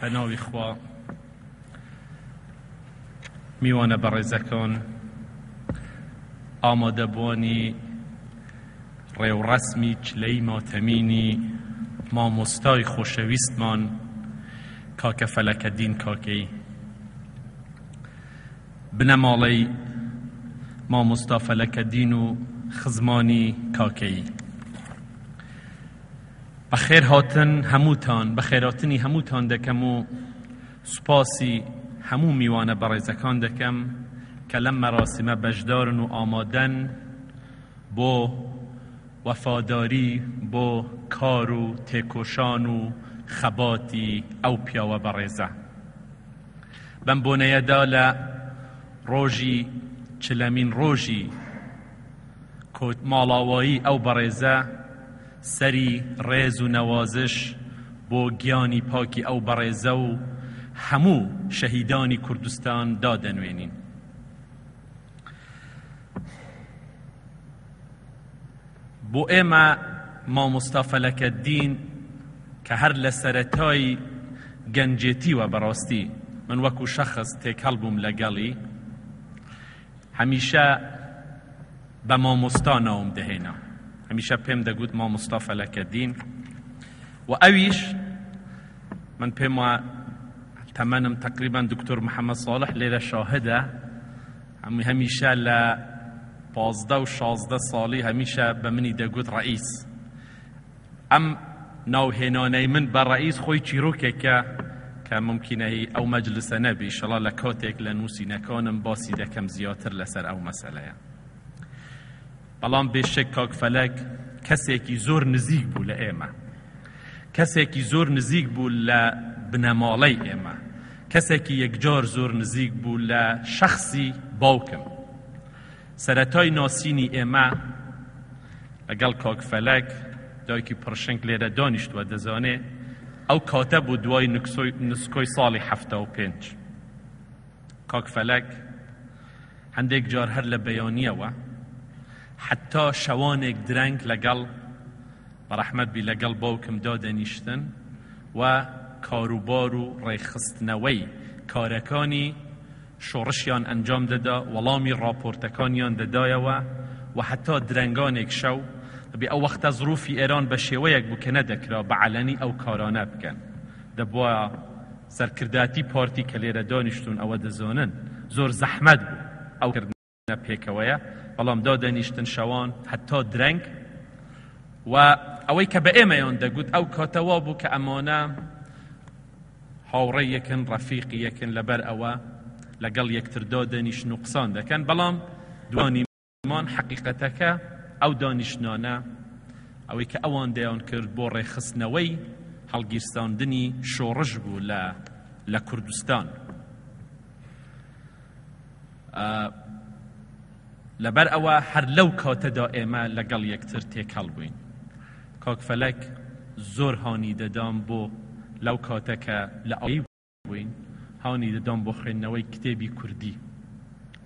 بەناوی خوا میوانە بەڕێزەکان ئامادەبوانی ڕێوڕەسمی چلەی ماتەمینی مامۆستای خۆشەویستمان کاکە فەلەکەدین کاکەیی بنەماڵەی مامۆستا فەلەکەدین و خزمانی کاکەیی بەخێر هاتن هەمووتان بەخێراتنی هەمووتان دەکەم و سوپاسی هەموو میوانە بەڕێزەکان دەکەم کە لەم مەراسیمە بەشدارن و ئامادەن بۆ وەفاداری بۆ کار و تێکۆشان و خەباتی ئەو پیاوە بەڕێزە. بەم بۆنەیەدا لە ڕۆژی چلەمین ڕۆژی کۆت ماڵاوایی ئەو بەڕێزە سەری ڕێز و نەوازش بۆ گیانی پاکی ئەو بەڕێزە و هەموو شەهیدانی کوردستان دادەنوێنین. بۆ ئێمە مامۆستا فەلەکە دین کە هەر لە سەرەتای گەنجێتیوە بەڕاستی من وەکو شەخص تێکەڵ بووم لەگەڵی هەمیشە بە مامۆستا ناوم دەهێنا هەمیشە پێم دەگوت مامۆستا فەلەکە دین و ئەویش من پێم وە تەمەنم تەقریبەن دکتۆر محەممەد ساڵح لێرە شاهدە هەمووی هەمیشە لە پازدە و شازدە ساڵی هەمیشە بە منی دەگوت ڕئیس ئەم ناوهێنانەی من بە ڕئیس خۆی چیرۆکێکە کە ممکنەی ئەو مەجلسە نەبی شڵا لە کاتێک لە نووسینەکانم باسی دەکەم زیاتر لەسەر ئەو مەسلەیە بەڵام بێ شک کاک فەلەک کەسێکی زۆر نزیک بوو لە ئێمە کەسێکی زۆر نزیک بوو لە بنەماڵەی ئێمە کەسێکی یەکجار زۆر نزیک بوو لە شەخصی باوکم سەتای ناسینی ئێمە لەگەڵ کاک فەلەک دایکی پرشنگ لێرە دانیشتوە دەزانێ ئەو کاتە بوو دوای نسکۆی ساڵی هەفتا و پێنج کاک فەلەک هەندێک جار هەر لە بەیانیەوە حتا شەوانێک درەنگ لەگەڵ بەڕەحمەت بی لەگەڵ باوکم دادەنیشتن و کاروبار و ڕێکخستنەوەی کارەکانی شۆڕشیان ئەنجام دەدا وەڵامی ڕاپۆرتەکانیان دەدایەوە و حتا درەنگانێک شەو بێ ئەو وەختە زروفی ئێران بە شێوەیەک بوو کە نەدەکرا بە عەلەنی ئەو کارانە بکەن دەبواە سەرکرداتی پارتی کە لێرە دانیشتوون ئەوە دەزانن زۆر زەحمەت بوو ئەو کردنە پێکەوەیە، بەڵام دادەنیشتن شەوان هەتا درەنگ و ئەوەی کە بە ئێمەیان دەگوت ئەو کاتە وا بوو کە ئەمانە هاوڕێ یەکن ڕەفیقی یەکن لەبەر ئەوە لەگەڵ یەکتر دادەنیشن و قسان دەکەن بەڵام دوانی مان حەقیقەتەکە ئەو دانیشتنانە ئەوەی کە ئەوان دەیان کرد بۆ ڕێخستنەوەی هەڵگیرساندنی شۆڕش بوو لە لە کوردستان لەبەر ئەوە هەر لەو کاتەدا ئێمە لەگەڵ یەکتر تێکەڵ بووین کاکفەلەک زۆر هاانی دەدام بۆ لەو کاتەکە لە ئەوی بووین هاونی دەدەم بۆ خوێندنەوەی کتێبی کوردی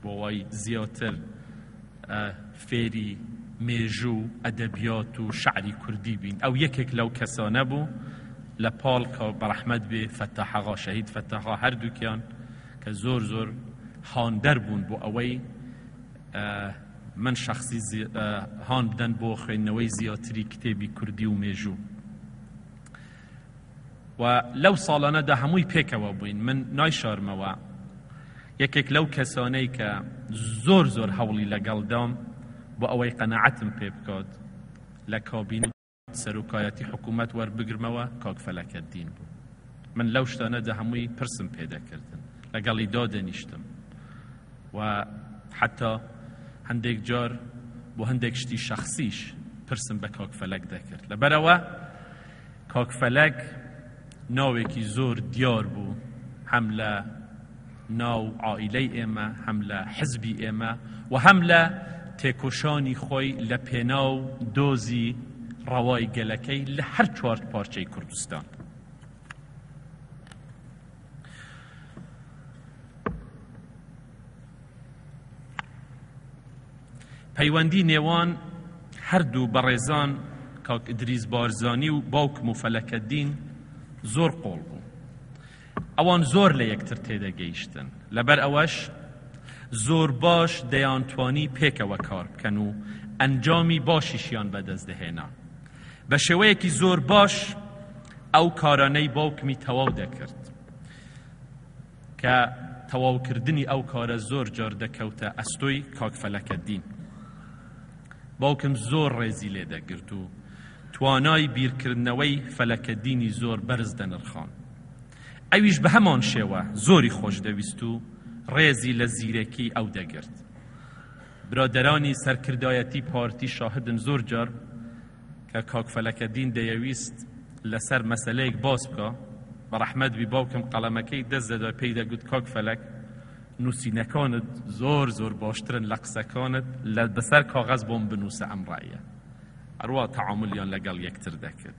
بۆ وای زیاتر فێری مێژوو ئەدەبیات و شعری کوردی بین ئەو یەکێک لەو کەسانە بوو لە پاڵ کە بەڕەحمەت بێ فەتەحەغا شەهید فەتەغا هەردووکیان کە زۆر زۆر هاندەر بوون بۆ ئەوەی من شخصی هان بدەن بۆ خوێندنەوەی زیاتری کتێبی کوردی و مێژوو و لەو ساڵانەدا هەمووی پێکەوە بووین من نایشارمەوە یەکێک لەو کەسانەی کە زۆر زۆر هەوڵی لەگەڵدام بۆ ئەوەی قەنەعەتم پێ بکات لە کابین سەرۆکایەتی حکوومەت وەربگرمەوە کاک فەلەکە دین بوو من لەو شتانەدا هەمووی پرسم پێدەکردن لەگەڵی دادەنیشتم و حتا هەندێک جار بۆ هەندێک شتی شخصیش پرسم بە کاک فەلەک دەکرد لەبەرەوە کاک فەلەک ناوێکی زۆر دیار بوو هەم لە ناو عائیلەی ئێمە هەم لە حزبی ئێمە و هەم لە تێکۆشانی خۆی لە پێناو دۆزی ڕەوای گەلەکەی لە هەر چوارت پارچەی کوردستان پەیوەندی نێوان هەردوو بەڕێزان کاک ئدریس بارزانی و باوکم و فەلەکەدین زۆر قۆڵ بوو ئەوان زۆر لە یەکتر تێدەگەیشتن لەبەر ئەوەش زۆر باش دەیانتوانی پێکەوە کار بکەن و ئەنجامی باشیشیان بەدەست دەهێنا بە شێوەیەکی زۆر باش ئەو کارانەی باوکمی تەواو دەکرد کە تەواوکردنی ئەو کارە زۆر جار دەکەوتە ئەستۆی کاک فەلەکەدین باوکم زۆر ڕێزی لێ دەگرت و توانای بیرکردنەوەی فەلەکەدینی زۆر بەرز دەنرخان ئەویش بە هەمان شێوە زۆری خۆش دەویست و ڕێزی لە زیرەکی ئەو دەگرت برادەرانی سەرکردایەتی پارتی شاهدن زۆر جار کە کاک فەلەکەدین دەیەویست لەسەر مەسەلەیەک باس بکە بە ڕەحمەت بی باوکم قەڵەمەکەی دەست دەدا پێی دەگوت کاک فەلەک نووسینەکانت زۆر زۆر باشترن لە قسەکانت لە بەسەر کاغەز بۆم بنووسە ئەم ڕایە ئەروە تەعاملیان لەگەڵ یەکتر دەکرد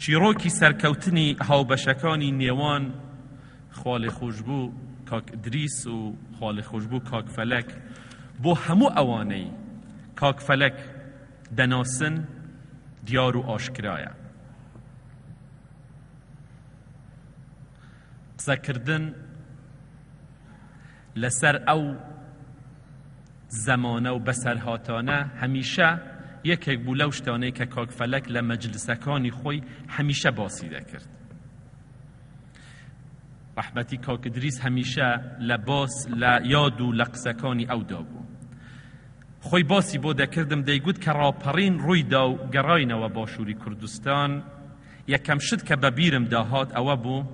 چیرۆکی سەرکەوتنی هاوبەشەکانی نێوان خاڵی خۆشببوو کاک دریس و خاڵی خۆشببوو کاک فەلەک بۆ هەموو ئەوانەی کاک فەلەک دەناسن دیار و ئاشکرایە قسەکردن لەسەر ئەو زەمانە و بەسەرهاتانە هەمیشە یەکێک بوو لەو شتانەی کە کاکفەلەک لە مەجلسەکانی خۆی هەمیشە باسی دەکرد ڕەحبەتی کاکدریس هەمیشە لە باس لە یاد و لە قسەکانی ئەودا بوو خۆی باسی بۆ دەکردم دەیگوت کە ڕاپەڕین ڕوویدا و گەڕاینەوە باشووری کوردستان یەکەم شت کە بە بیرمدا هات ئەوە بوو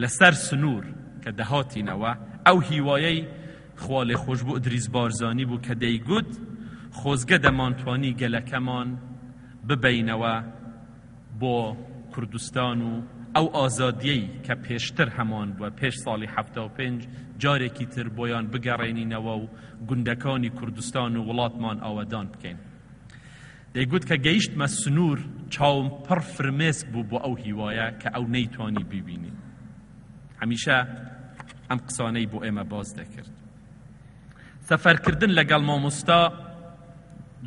لەسەر سنوور کە دەهاتینەوە ئەو هیوایەی خوا لێ خۆش بوو ئدریس بارزانی بوو کە دەیگوت خۆزگە دەمانتوانی گەلەکەمان ببەینەوە بۆ کوردستان و ئەو ئازادیەی کە پێشتر هەمان بووە پێش ساڵی حەفتا و پێنج جارێکی تر بۆیان بگەڕێنینەوە و گوندەکانی کوردستان و وڵاتمان ئاوەدان بکەین دەیگوت کە گەیشتمە سنوور چاوم پڕ فرمێسک بوو بۆ ئەو هیوایە کە ئەو نەیتوانی ببینی هەمیشە ئەم قسانەی بۆ ئێمە باز دەکرد سەفەرکردن لەگەڵ مامۆستا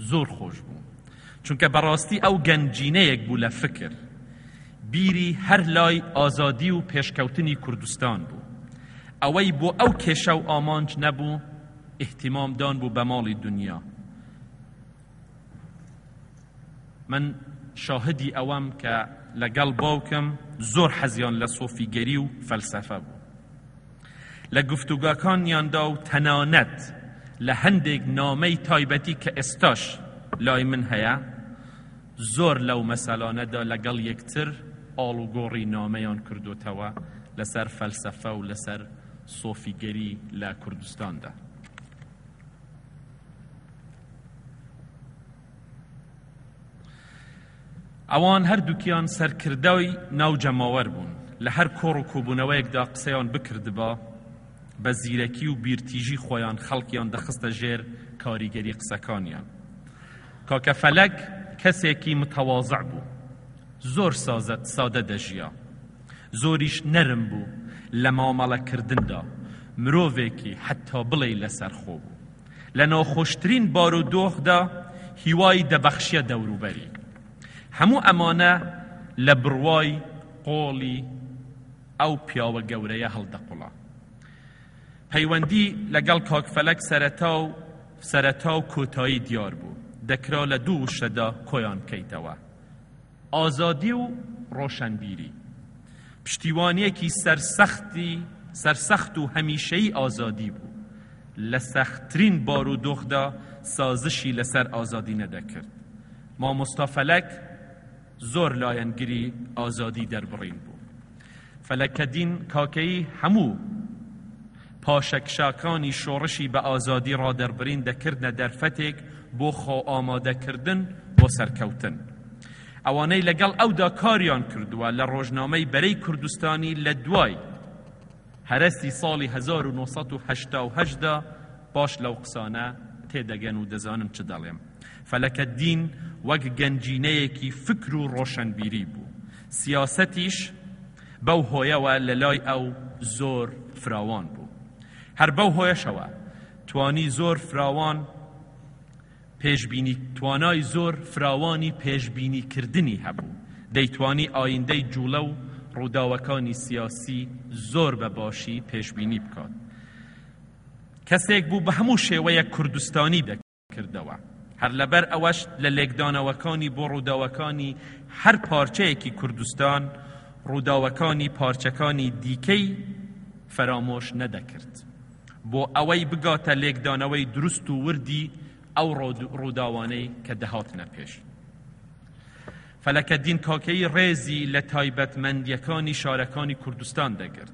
زۆر خۆش بوو چونکە بەڕاستی ئەو گەنجینەیەک بوو لە فکر بیری هەر لای ئازادی و پێشکەوتنی کوردستان بوو ئەوەی بۆ ئەو کێشە و ئامانج نەبوو احتیمامدان بوو بە ماڵی دنیا من شاهدی ئەوەم کە لەگەڵ باوکم زۆر حەزیان لە سۆفیگەری و فەلسەفە بوو لە گفتوگاکانیاندا و تەنانەت لە هەندێک نامەی تایبەتی کە ئێستاش لای من هەیە زۆر لەو مەسەلانەدا لەگەڵ یەکتر ئاڵوگۆڕی نامەیان کردوتەوە لەسەر فەلسەفە و لەسەر سۆفیگەری لە کوردستاندا ئەوان هەردووکیان سەرکردای ناو جەماوەر بوون لە هەر کۆڕ و کۆبوونەوەیەکدا قسەیان بکردبا بە زیرەکی و بیرتیژی خۆیان خەڵکیان دەخستە ژێر کاریگەری قسەکانیان کاکە فەلەک کەسێکی متەوازع بوو زۆر سادە دەژیا زۆریش نەرم بوو لە مامەڵەکردندا مرۆڤێکی حتا بڵێ لەسەر خۆ بوو لە ناخۆشترین بارودۆخدا هیوای دەبەخشیە دەوروبەری. هەموو ئەمانە لە بڕوای قۆڵی ئەو پیاوە گەورەیە هەڵدەقوڵا. پەیوەندی لەگەڵ کاک فەلەک سەرەتا و سەرەتا و کۆتایی دیار بوو. دەکرا لە دوو وشەدا کۆیان بکەیتەوە. ئازادی و ڕۆشەنبیری، پشتیوانێکی سەرسەخت و هەمیشەیی ئازادی بوو، لە سەختترین بارودۆخدا سازشی لەسەر ئازادی نەدەکرد. مامۆستا فەلەک زۆر لایەنگری ئازادی دەربڕین بوو. فەلەکەدین کاکەیی هەموو پاشەکشاکانی شۆڕشی بە ئازادی ڕادەربرین دەکردنە دەرفەتێک بۆ خۆئامادەکردن بۆ سەرکەوتن. ئەوانەی لەگەڵ ئەودا کاریان کردووە لە ڕۆژنامەی بەرەی کوردستانی لە دوای هەرەسی ساڵی 1970 دا باش لەو قسانە تێدەگەن و دەزانن چ دەڵێم. فەلەکەدین وەک گەنجینەیەکی فکر و ڕۆشەنبیری بوو. سیاسەتیش بەو هۆیەوە لە لای ئەو زۆر فراوان بوو. هەر بەو هۆیەشەوە توانی زۆر فراوان پێشبینی توانای زۆر فراوانی پێشبینی کردنی هەبوو دەیتوانی ئایندەی جوڵە و ڕووداوەکانی سیاسی زۆر بە باشی پێشبینی بکات کەسێک بوو بە هەموو شێوەیە کوردستانی دەکرد کردەوە. هەر لەبەر ئەوەش لە لێکدانەوەکانی بۆ ڕووداوەکانی هەر پارچەیەکی کوردستان، ڕووداوەکانی پارچەکانی دیکەی فەرامۆش نەدەکرد. بۆ ئەوەی بگاتە لێکدانەوەی دروست و وردی ئەو ڕووداوانەی کە دەهاتنە پێش. فەلەکەدین کاکەیی ڕێزی لە تایبەتمەندیەکانی شارەکانی کوردستان دەگرت.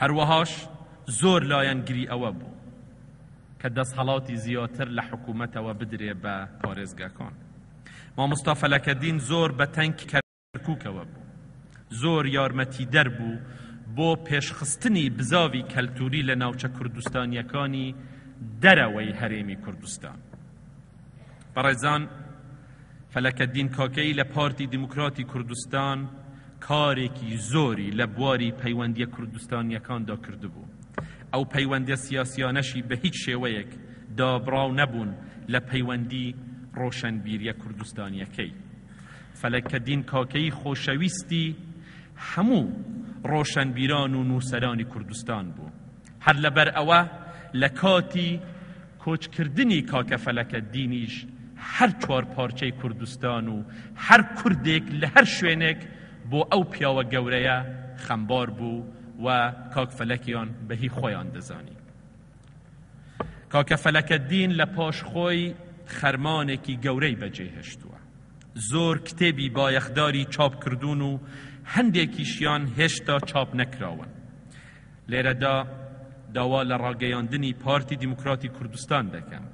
هەروەهاش زۆر لایەنگری ئەوە بوو کە دەستهەڵاتی زیاتر لە حکوومەتەوە بدرێ بە پارێزگاکان مامۆستا فەلەکەدین زۆر بە تەنکی کەرکووکەوە بوو زۆر یارمەتی دەربوو بۆ پێشخستنی بزاوی کەلتوری لە ناوچە کوردستانیەکانی دەرەوەی هەرێمی کوردستان بەڕێزان فەلەکەدین کاکەیی لە پارتی دیموکراتی کوردستان کارێکی زۆری لە بواری پەیوەندیە کوردستانیەکاندا کردبوو ئەو پەیوەندە سیاسیانەشی بە هیچ شێوەیەک دابڕاو نەبوون لە پەیوەندی ڕۆشنبیریە کوردستانیەکەی فەلەکەدین کاکەیی خۆشەویستی هەموو ڕۆشنبیران و نووسەرانی کوردستان بوو هەر لەبەر ئەوە لە کاتی کۆچ کردنی کاکە فەلەکە دینیش هەر چوار پارچەی کوردستان و هەر کوردێک لە هەر شوێنێک بۆ ئەو پیاوە گەورەیە خەمبار بوو و کاک فەلەکیان بە هی خۆیان دەزانی کاکە فەلەکە دین لە پاش خۆی خەرمانێکی گەورەی بەجێهێشتووە زۆر کتێبی بایەخداری چاپ کردوون و هەندێکیشیان هێشتا چاپ نەکراون لێرەدا داوا لە ڕاگەیاندنی پارتی دیموکراتی کوردستان دەکەم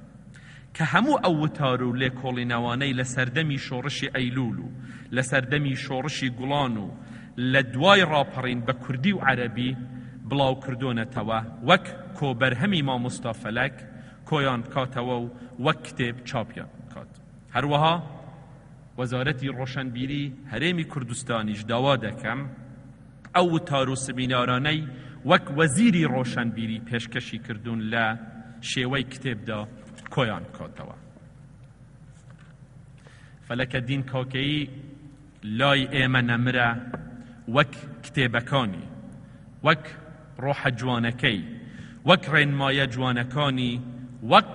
کە هەموو ئەو وتار و لێکۆڵینەوانەی لە سەردەمی شۆڕشی ئەیلول و لە سەردەمی شۆڕشی گوڵان و لە دوای ڕاپەڕین بە کوردی و عەرەبی بڵاو کردۆنەتەوە وەک کۆبەرهەمی مامۆستا فەلەک کۆیان بکاتەوە و وەک کتێب چاپیان بکات هەروەها وەزارەتی ڕۆشنبیری هەرێمی کوردستانیش داوا دەکەم ئەو وتار و سمینارانەی وەک وەزیری ڕۆشنبیری پێشکەشی کردوون لە شێوەی کتێبدا کۆیان بکاتەوە فەلەکە دین کاکەیی لای ئێمە نەمرە وەک کتێبەکانی وەک ڕۆحە جوانەکەی وەک ڕێنمایە جوانەکانی وەک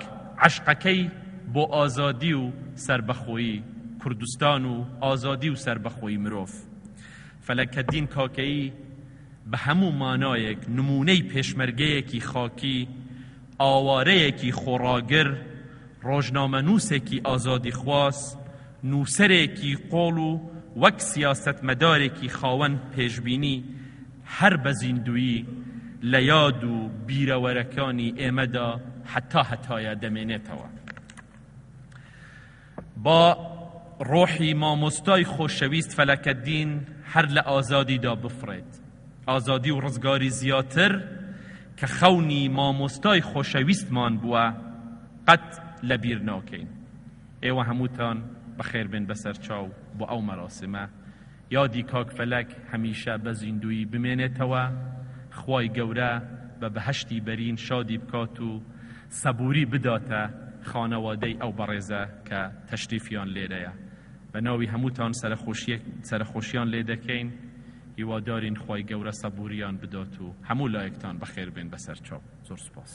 عشقەکەی بۆ ئازادی و سربەخۆیی کوردستان و ئازادی و سربەخۆی مرۆڤ فەلەکەدین کاکەیی بە هەموو مانایەک نموونەی پێشمەرگەیەکی خاکی، ئاوارەیەکی خۆڕاگر، ڕۆژنامەنووسێکی ئازادیخواز، نووسەرێکی قۆڵ و وەک سیاسەتمەدارێکی خاوەن پێشبینی هەر بە زیندوویی لە یاد و بیرەوەرەکانی ئێمەدا هەتا هەتایە دەمێنێتەوە. با ڕۆحی مامۆستای خۆشەویست فەلەکەدین هەر لە ئازادیدا بفڕێت، ئازادی و ڕزگاری زیاتر کە خەونی مامۆستای خۆشەویستمان بووە قەت لەبیر ناکەین. ئێوە هەمووتان بەخێربێن بەسەرچاو بۆ ئەو مەراسیمە. یادی کاک فەلەک هەمیشە بە زیندوویی بمێنێتەوە، خوای گەورە بە بەهەشتی بەرین شادی بکات و سەبووری بداتە خانەوادەی ئەو بەڕێزە کە تەشریفیان لێرەیە. بە ناوی هەمووتان سەرەخۆشیان لێ دەکەین، هیوادارین خوای گەورە سەبووریان بدات و هەموو لایەکتان بەخێر بێن بەسەرچاو. زۆر سوپاس.